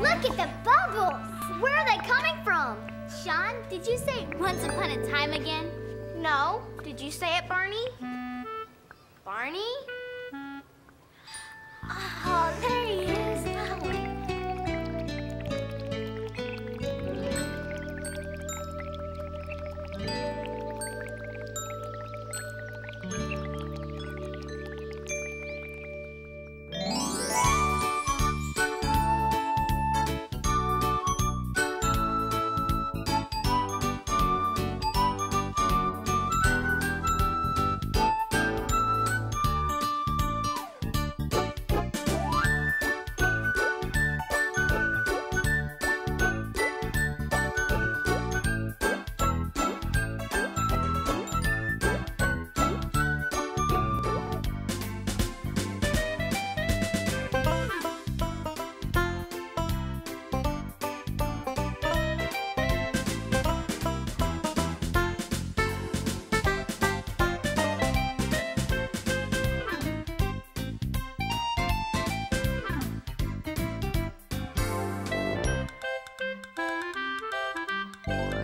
Look at the bubbles! Where are they coming from? Sean, did you say once upon a time again? No. Did you say it, Barney? Bye.